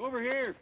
Over here.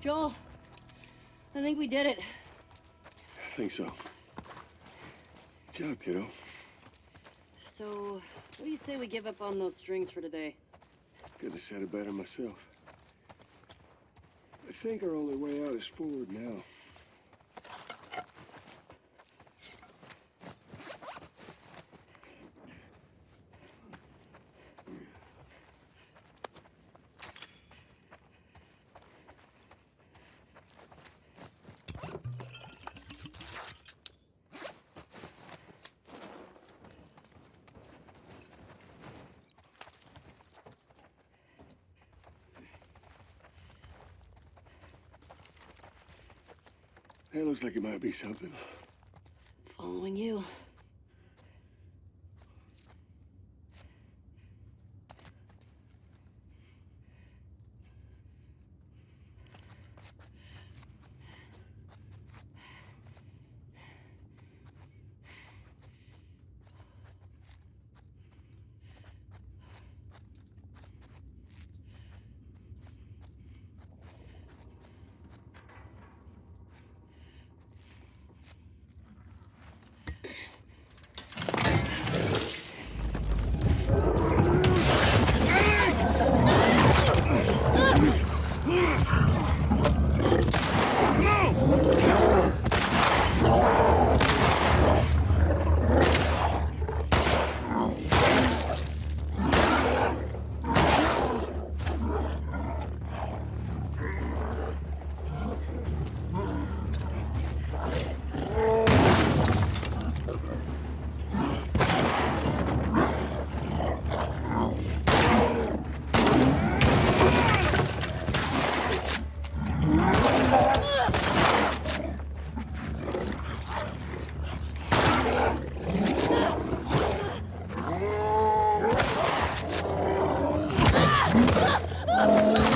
Joel, I think we did it. I think so. Good job, kiddo. So, what do you say we give up on those strings for today? Couldn't have said it better myself. I think our only way out is forward now. That looks like it might be something. Following you. 啊啊啊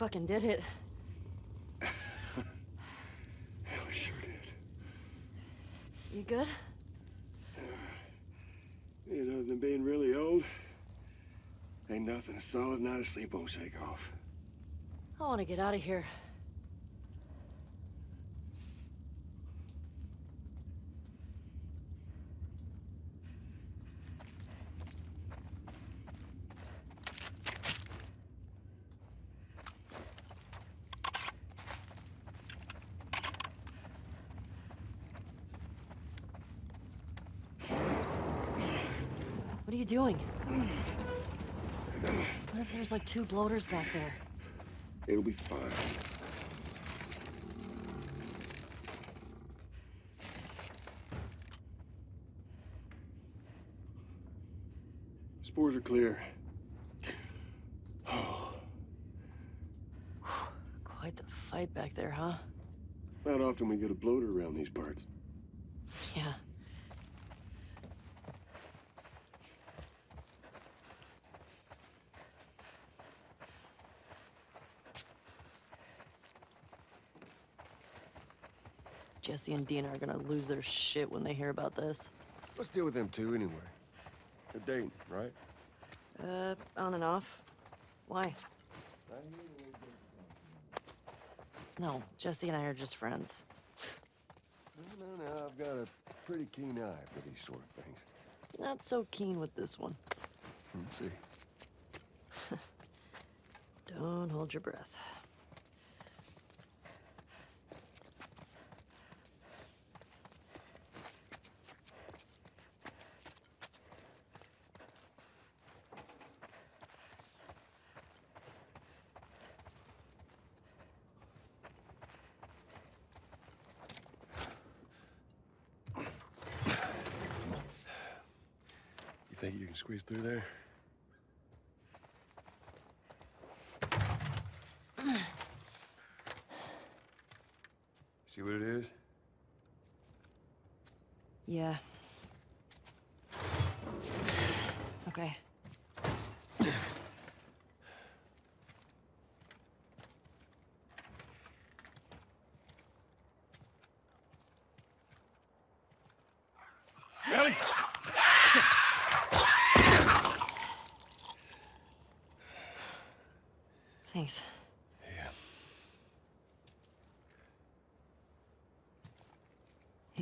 fucking did it. Hell, we sure did. You good? Yeah, other than being really old, ain't nothing a solid night of sleep won't shake off. I want to get out of here. What are you doing? What if there's like two bloaters back there? It'll be fine. Spores are clear. Oh, Quite the fight back there, huh? not often we get a bloater around these parts. Yeah. Jesse and Dina are gonna lose their shit when they hear about this. Let's deal with them too, anyway. They're dating, right? Uh, on and off. Why? No, Jesse and I are just friends. No, no, no. I've got a pretty keen eye for these sort of things. Not so keen with this one. Let's see. Don't hold your breath. You think you can squeeze through there? See what it is? Yeah. Okay.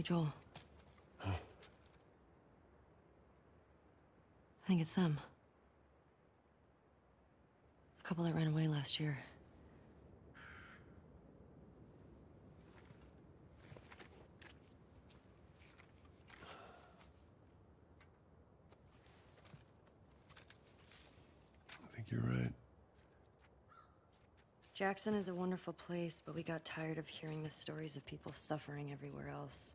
Joel. Huh? I think it's them. The couple that ran away last year. I think you're right. Jackson is a wonderful place, but we got tired of hearing the stories of people suffering everywhere else.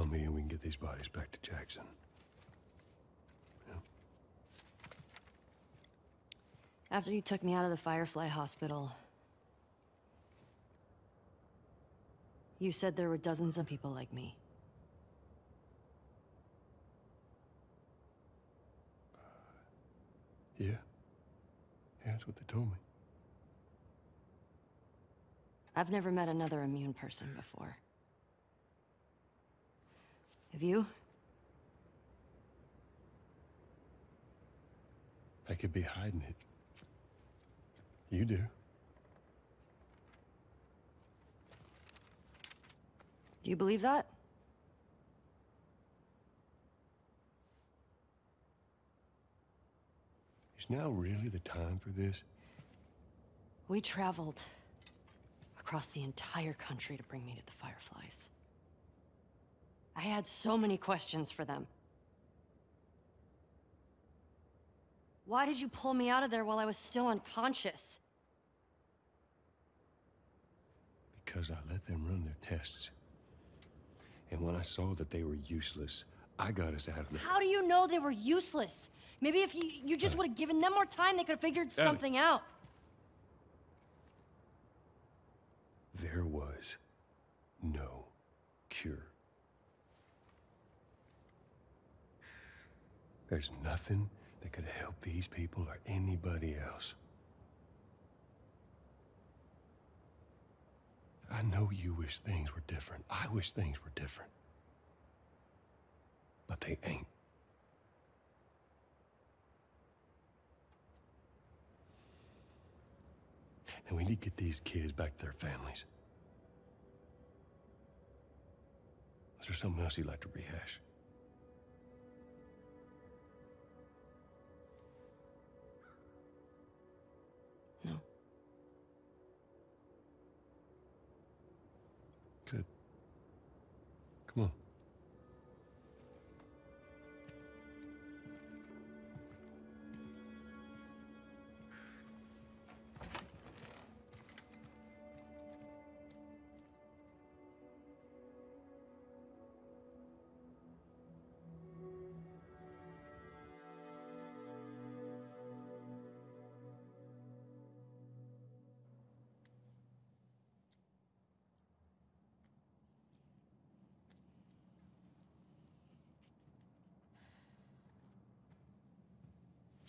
go me and we can get these bodies back to Jackson. After you took me out of the Firefly Hospital, you said there were dozens of people like me. Uh, yeah. Yeah, that's what they told me. I've never met another immune person before. Have you? I could be hiding it. You do. Do you believe that? Is now really the time for this? We traveled across the entire country to bring me to the Fireflies. I had so many questions for them. Why did you pull me out of there while I was still unconscious? Because I let them run their tests. And when I saw that they were useless, I got us out of there. How do you know they were useless? Maybe if you, you just uh. would have given them more time, they could have figured something out. There was no cure. There's nothing that could help these people or anybody else. I know you wish things were different. I wish things were different. But they ain't. And we need to get these kids back to their families. Is there something else you'd like to rehash?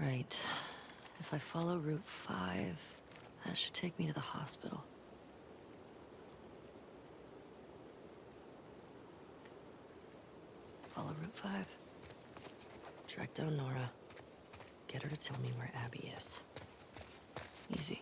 Right. If I follow Route 5, that should take me to the hospital. Follow Route 5. Track down Nora. Get her to tell me where Abby is. Easy.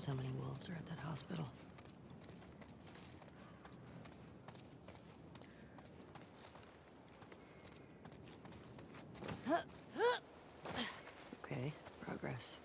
Knows how many wolves are at that hospital? Okay, progress.